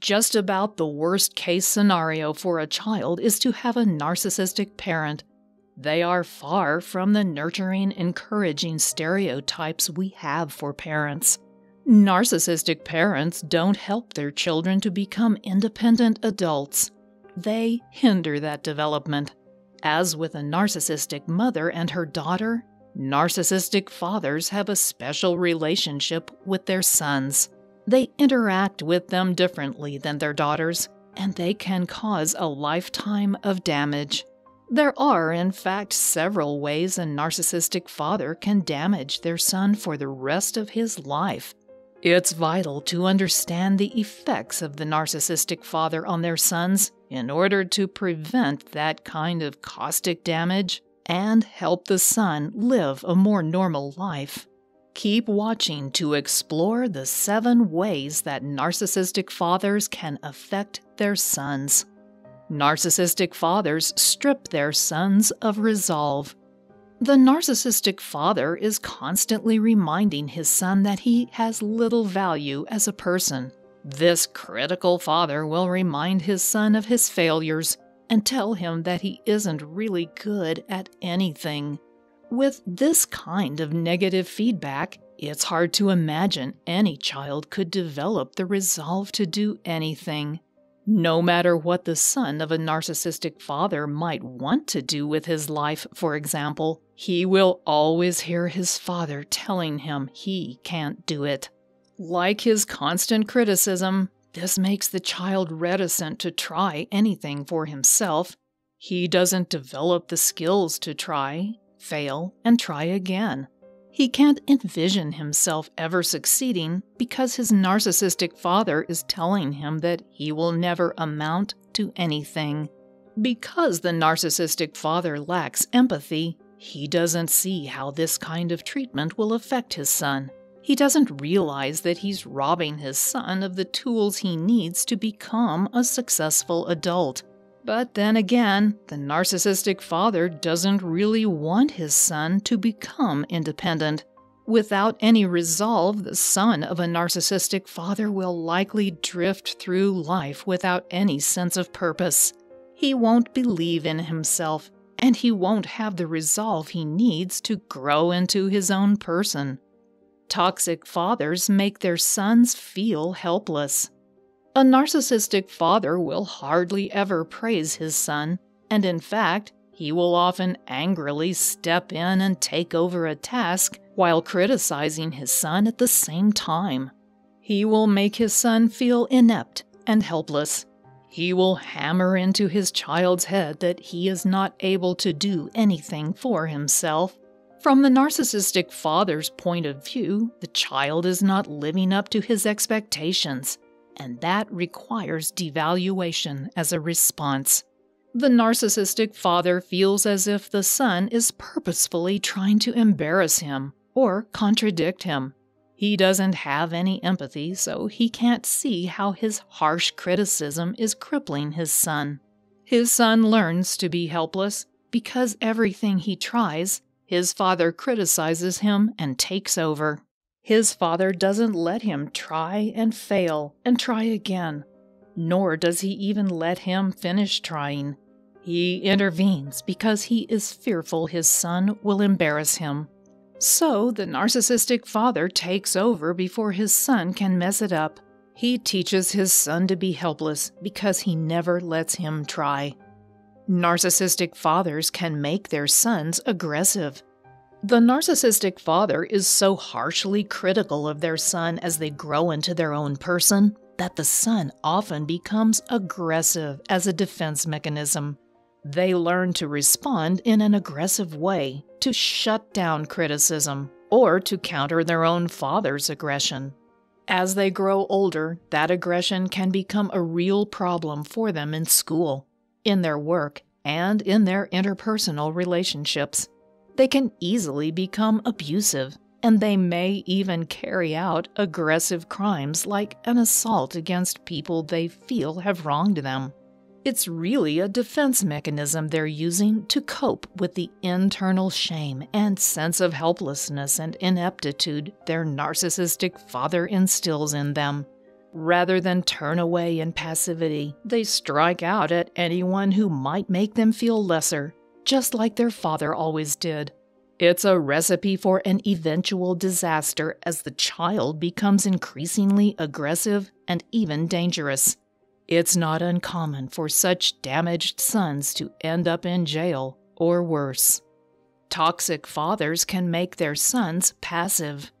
Just about the worst case scenario for a child is to have a narcissistic parent. They are far from the nurturing, encouraging stereotypes we have for parents. Narcissistic parents don't help their children to become independent adults. They hinder that development. As with a narcissistic mother and her daughter, narcissistic fathers have a special relationship with their sons. They interact with them differently than their daughters, and they can cause a lifetime of damage. There are, in fact, several ways a narcissistic father can damage their son for the rest of his life. It's vital to understand the effects of the narcissistic father on their sons in order to prevent that kind of caustic damage and help the son live a more normal life. Keep watching to explore the seven ways that narcissistic fathers can affect their sons. Narcissistic fathers strip their sons of resolve. The narcissistic father is constantly reminding his son that he has little value as a person. This critical father will remind his son of his failures and tell him that he isn't really good at anything. With this kind of negative feedback, it's hard to imagine any child could develop the resolve to do anything. No matter what the son of a narcissistic father might want to do with his life, for example, he will always hear his father telling him he can't do it. Like his constant criticism, this makes the child reticent to try anything for himself. He doesn't develop the skills to try, fail, and try again. He can't envision himself ever succeeding because his narcissistic father is telling him that he will never amount to anything. Because the narcissistic father lacks empathy, he doesn't see how this kind of treatment will affect his son. He doesn't realize that he's robbing his son of the tools he needs to become a successful adult. But then again, the narcissistic father doesn't really want his son to become independent. Without any resolve, the son of a narcissistic father will likely drift through life without any sense of purpose. He won't believe in himself, and he won't have the resolve he needs to grow into his own person. Toxic fathers make their sons feel helpless. A narcissistic father will hardly ever praise his son, and in fact, he will often angrily step in and take over a task while criticizing his son at the same time. He will make his son feel inept and helpless. He will hammer into his child's head that he is not able to do anything for himself. From the narcissistic father's point of view, the child is not living up to his expectations and that requires devaluation as a response. The narcissistic father feels as if the son is purposefully trying to embarrass him or contradict him. He doesn't have any empathy, so he can't see how his harsh criticism is crippling his son. His son learns to be helpless because everything he tries, his father criticizes him and takes over. His father doesn't let him try and fail and try again, nor does he even let him finish trying. He intervenes because he is fearful his son will embarrass him. So the narcissistic father takes over before his son can mess it up. He teaches his son to be helpless because he never lets him try. Narcissistic fathers can make their sons aggressive. The narcissistic father is so harshly critical of their son as they grow into their own person that the son often becomes aggressive as a defense mechanism. They learn to respond in an aggressive way to shut down criticism or to counter their own father's aggression. As they grow older, that aggression can become a real problem for them in school, in their work, and in their interpersonal relationships they can easily become abusive, and they may even carry out aggressive crimes like an assault against people they feel have wronged them. It's really a defense mechanism they're using to cope with the internal shame and sense of helplessness and ineptitude their narcissistic father instills in them. Rather than turn away in passivity, they strike out at anyone who might make them feel lesser, just like their father always did. It's a recipe for an eventual disaster as the child becomes increasingly aggressive and even dangerous. It's not uncommon for such damaged sons to end up in jail or worse. Toxic fathers can make their sons passive.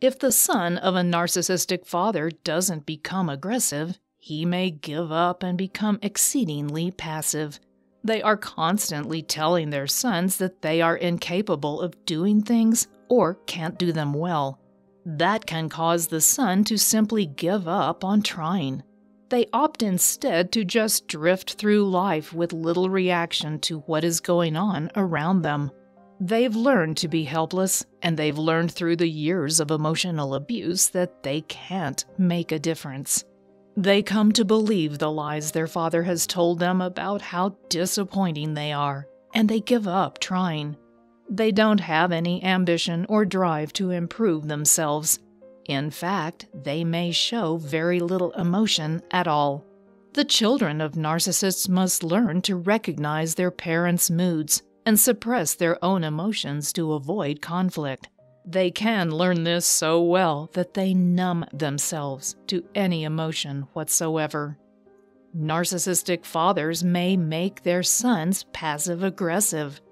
If the son of a narcissistic father doesn't become aggressive, he may give up and become exceedingly passive. They are constantly telling their sons that they are incapable of doing things or can't do them well. That can cause the son to simply give up on trying. They opt instead to just drift through life with little reaction to what is going on around them. They've learned to be helpless, and they've learned through the years of emotional abuse that they can't make a difference. They come to believe the lies their father has told them about how disappointing they are, and they give up trying. They don't have any ambition or drive to improve themselves. In fact, they may show very little emotion at all. The children of narcissists must learn to recognize their parents' moods and suppress their own emotions to avoid conflict. They can learn this so well that they numb themselves to any emotion whatsoever. Narcissistic fathers may make their sons passive aggressive.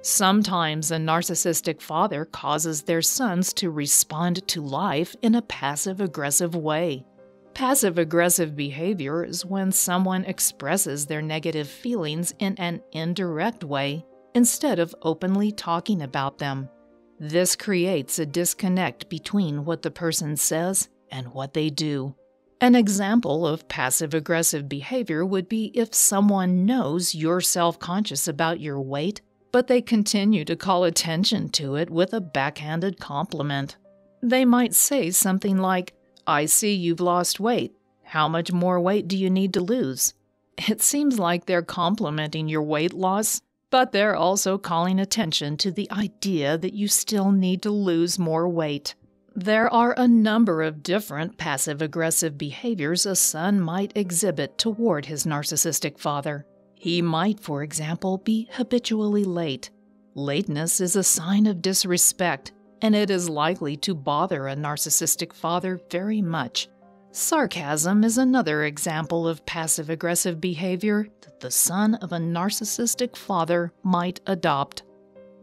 Sometimes a narcissistic father causes their sons to respond to life in a passive aggressive way. Passive aggressive behavior is when someone expresses their negative feelings in an indirect way instead of openly talking about them. This creates a disconnect between what the person says and what they do. An example of passive aggressive behavior would be if someone knows you're self conscious about your weight, but they continue to call attention to it with a backhanded compliment. They might say something like, I see you've lost weight. How much more weight do you need to lose? It seems like they're complimenting your weight loss but they're also calling attention to the idea that you still need to lose more weight. There are a number of different passive aggressive behaviors a son might exhibit toward his narcissistic father. He might, for example, be habitually late. Lateness is a sign of disrespect, and it is likely to bother a narcissistic father very much. Sarcasm is another example of passive aggressive behavior that the son of a narcissistic father might adopt.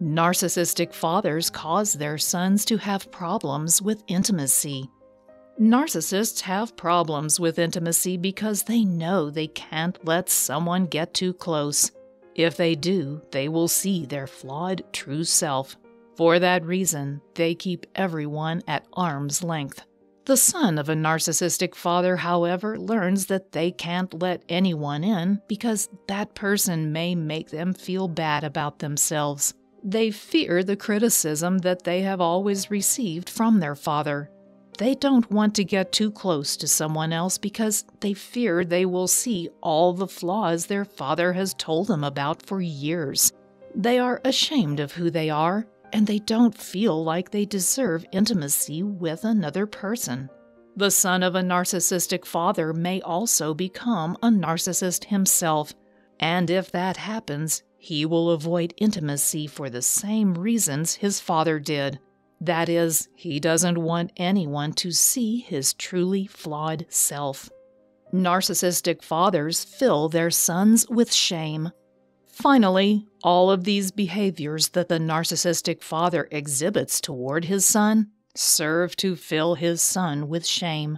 Narcissistic fathers cause their sons to have problems with intimacy. Narcissists have problems with intimacy because they know they can't let someone get too close. If they do, they will see their flawed true self. For that reason, they keep everyone at arm's length. The son of a narcissistic father, however, learns that they can't let anyone in because that person may make them feel bad about themselves. They fear the criticism that they have always received from their father. They don't want to get too close to someone else because they fear they will see all the flaws their father has told them about for years. They are ashamed of who they are and they don't feel like they deserve intimacy with another person. The son of a narcissistic father may also become a narcissist himself, and if that happens, he will avoid intimacy for the same reasons his father did. That is, he doesn't want anyone to see his truly flawed self. Narcissistic fathers fill their sons with shame Finally, all of these behaviors that the narcissistic father exhibits toward his son serve to fill his son with shame.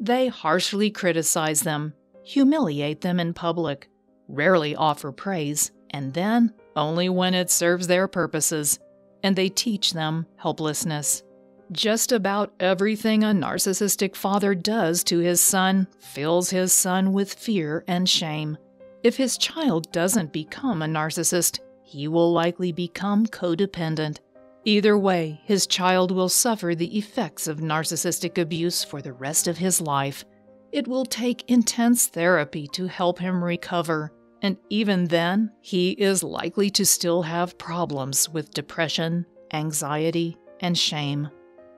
They harshly criticize them, humiliate them in public, rarely offer praise, and then only when it serves their purposes, and they teach them helplessness. Just about everything a narcissistic father does to his son fills his son with fear and shame. If his child doesn't become a narcissist, he will likely become codependent. Either way, his child will suffer the effects of narcissistic abuse for the rest of his life. It will take intense therapy to help him recover, and even then, he is likely to still have problems with depression, anxiety, and shame.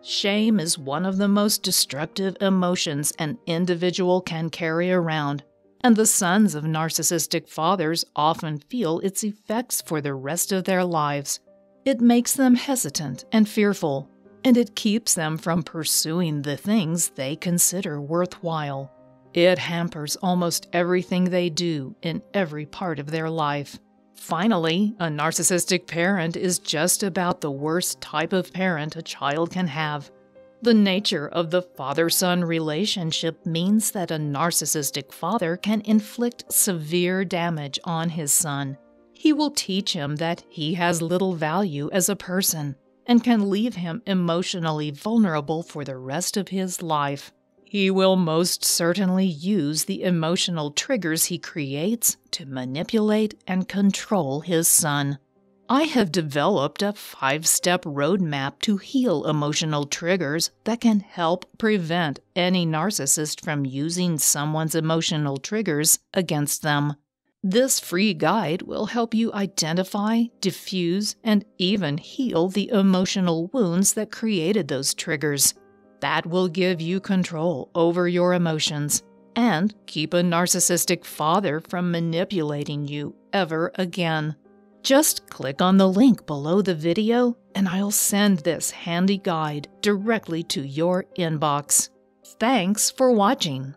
Shame is one of the most destructive emotions an individual can carry around, and the sons of narcissistic fathers often feel its effects for the rest of their lives. It makes them hesitant and fearful, and it keeps them from pursuing the things they consider worthwhile. It hampers almost everything they do in every part of their life. Finally, a narcissistic parent is just about the worst type of parent a child can have. The nature of the father son relationship means that a narcissistic father can inflict severe damage on his son. He will teach him that he has little value as a person and can leave him emotionally vulnerable for the rest of his life. He will most certainly use the emotional triggers he creates to manipulate and control his son. I have developed a five step roadmap to heal emotional triggers that can help prevent any narcissist from using someone's emotional triggers against them. This free guide will help you identify, diffuse, and even heal the emotional wounds that created those triggers. That will give you control over your emotions and keep a narcissistic father from manipulating you ever again. Just click on the link below the video and I'll send this handy guide directly to your inbox. Thanks for watching.